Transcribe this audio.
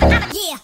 yeah.